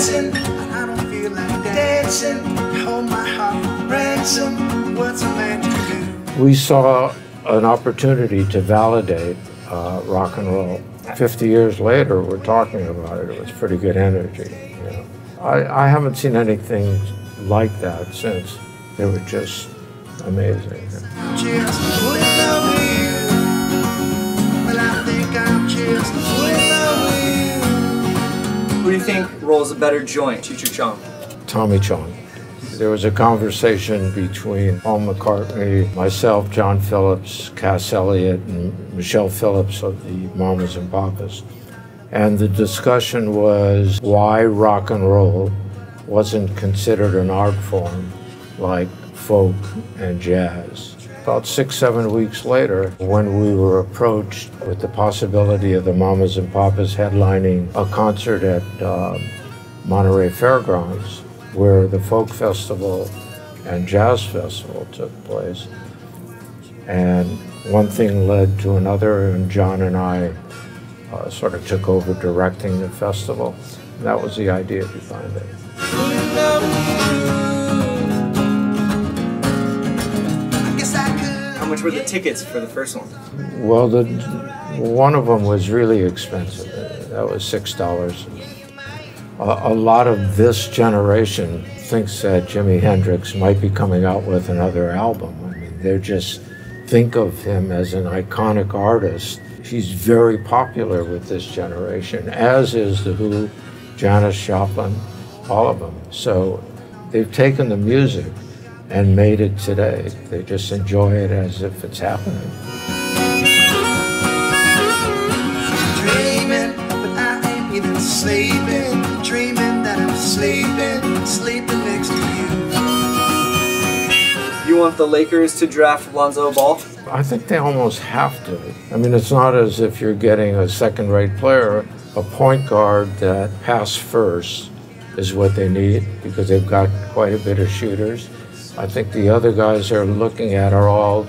dancing, I don't feel like dancing. Hold my heart ransom. What's a man to do? We saw an opportunity to validate uh, rock and roll. 50 years later, we're talking about it. It was pretty good energy. You know. I, I haven't seen anything like that since. They were just amazing. I'm Who do you think rolls a better joint, Cheech or Chong? Tommy Chong. There was a conversation between Paul McCartney, myself, John Phillips, Cass Elliot, and Michelle Phillips of the Mamas and Papas. And the discussion was why rock and roll wasn't considered an art form like folk and jazz. About six, seven weeks later, when we were approached with the possibility of the Mamas and Papas headlining a concert at um, Monterey Fairgrounds, where the folk festival and jazz festival took place. And one thing led to another, and John and I uh, sort of took over directing the festival. And that was the idea behind it. Much were the tickets for the first one? Well, the one of them was really expensive. That was six dollars. A, a lot of this generation thinks that Jimi Hendrix might be coming out with another album. I mean, they just think of him as an iconic artist. He's very popular with this generation, as is the Who, Janis Joplin, all of them. So they've taken the music and made it today. They just enjoy it as if it's happening. dreaming, but I ain't even sleeping. Dreaming that I'm sleeping, sleeping next to you. You want the Lakers to draft Lonzo Ball? I think they almost have to. I mean, it's not as if you're getting a second rate player. A point guard that pass first is what they need because they've got quite a bit of shooters. I think the other guys they're looking at are all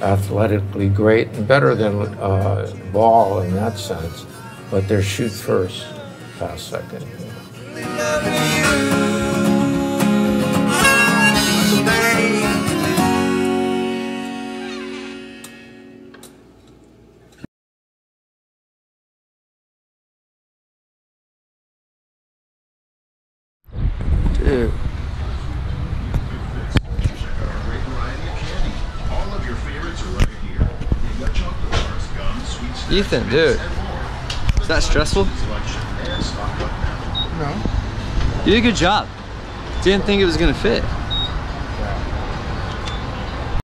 athletically great and better than uh, Ball in that sense, but they're shoot first, pass second. Dude. Ethan, dude. Is that stressful? and stock up now. You did a good job. Didn't think it was gonna fit.